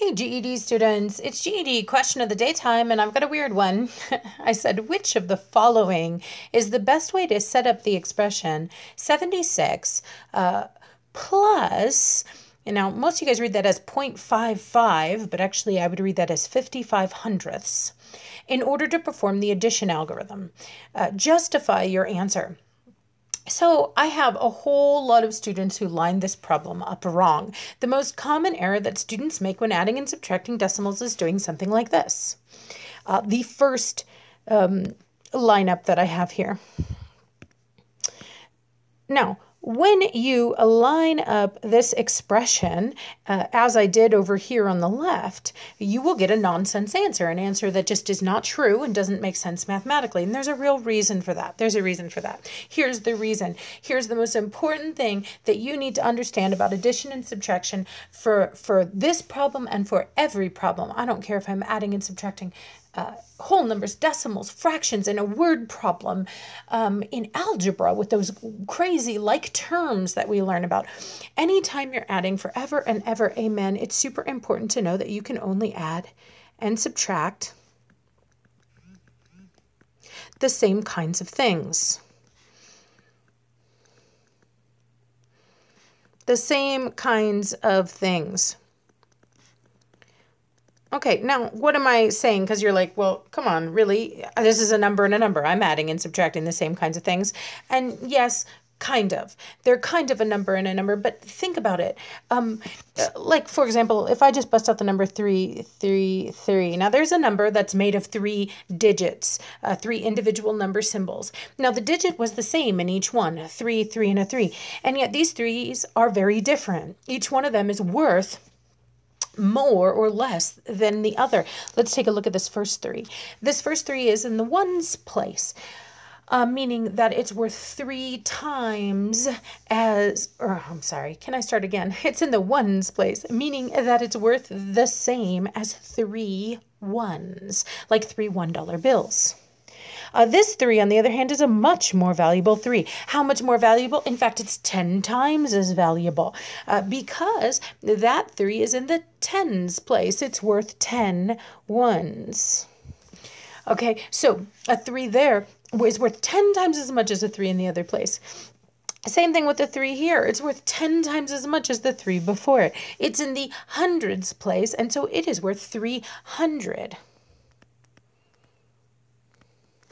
Hey GED students, it's GED question of the daytime and I've got a weird one. I said, which of the following is the best way to set up the expression 76 uh, plus, and now most of you guys read that as 0.55, but actually I would read that as 55 hundredths, in order to perform the addition algorithm. Uh, justify your answer. So I have a whole lot of students who line this problem up wrong. The most common error that students make when adding and subtracting decimals is doing something like this. Uh, the first um, lineup that I have here. Now, when you line up this expression, uh, as I did over here on the left, you will get a nonsense answer, an answer that just is not true and doesn't make sense mathematically. And there's a real reason for that. There's a reason for that. Here's the reason. Here's the most important thing that you need to understand about addition and subtraction for, for this problem and for every problem. I don't care if I'm adding and subtracting uh, whole numbers, decimals, fractions and a word problem, um, in algebra with those crazy like terms that we learn about. Anytime you're adding forever and ever, amen, it's super important to know that you can only add and subtract the same kinds of things. The same kinds of things. Okay, now what am I saying? Because you're like, well, come on, really? This is a number and a number. I'm adding and subtracting the same kinds of things. And yes, kind of. They're kind of a number and a number, but think about it. Um, like, for example, if I just bust out the number three, three, three. Now, there's a number that's made of three digits, uh, three individual number symbols. Now, the digit was the same in each one, a three, three, and a three. And yet these threes are very different. Each one of them is worth more or less than the other. Let's take a look at this first three. This first three is in the ones place. Uh, meaning that it's worth three times as, or I'm sorry, can I start again? It's in the ones place, meaning that it's worth the same as three ones, like three $1 bills. Uh, this 3, on the other hand, is a much more valuable 3. How much more valuable? In fact, it's 10 times as valuable uh, because that 3 is in the tens place. It's worth 10 ones. Okay, so a 3 there is worth 10 times as much as a 3 in the other place. Same thing with the 3 here. It's worth 10 times as much as the 3 before it. It's in the hundreds place, and so it is worth 300.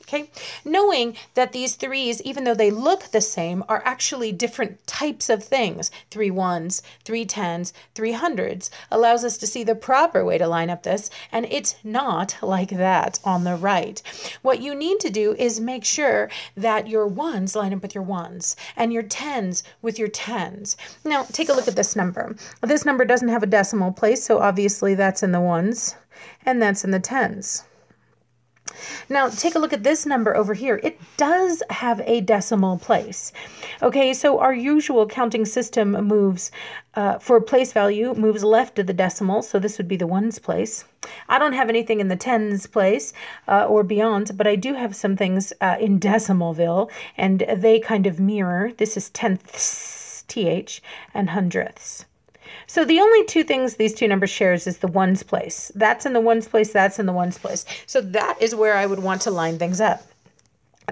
Okay, knowing that these threes, even though they look the same, are actually different types of things three ones, three tens, three hundreds allows us to see the proper way to line up this, and it's not like that on the right. What you need to do is make sure that your ones line up with your ones and your tens with your tens. Now, take a look at this number. This number doesn't have a decimal place, so obviously that's in the ones and that's in the tens. Now, take a look at this number over here. It does have a decimal place. Okay, so our usual counting system moves uh, for place value, moves left of the decimal, so this would be the ones place. I don't have anything in the tens place uh, or beyond, but I do have some things uh, in decimalville, and they kind of mirror. This is tenths, th, and hundredths. So the only two things these two numbers shares is the ones place. That's in the ones place, that's in the ones place. So that is where I would want to line things up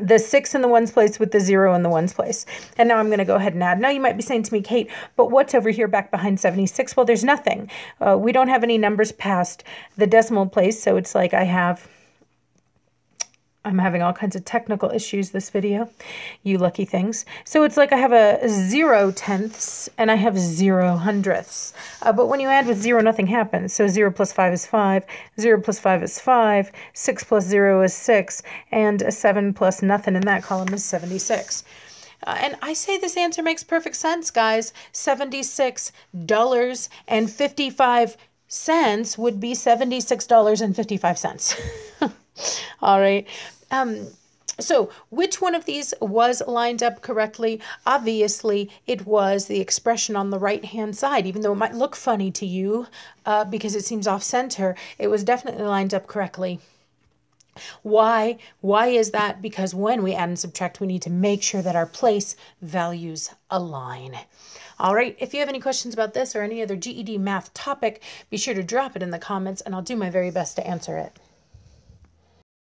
the six in the ones place with the zero in the ones place. And now I'm going to go ahead and add. Now you might be saying to me, Kate, but what's over here back behind 76? Well, there's nothing. Uh, we don't have any numbers past the decimal place. So it's like I have I'm having all kinds of technical issues this video, you lucky things. So it's like I have a zero tenths and I have zero hundredths. Uh, but when you add with zero, nothing happens. So zero plus five is five, zero plus five is five, six plus zero is six, and a seven plus nothing in that column is 76. Uh, and I say this answer makes perfect sense, guys. $76.55 would be $76.55. All right. Um, so, which one of these was lined up correctly? Obviously, it was the expression on the right hand side, even though it might look funny to you uh, because it seems off center, it was definitely lined up correctly. Why? Why is that? Because when we add and subtract, we need to make sure that our place values align. All right, if you have any questions about this or any other GED math topic, be sure to drop it in the comments and I'll do my very best to answer it.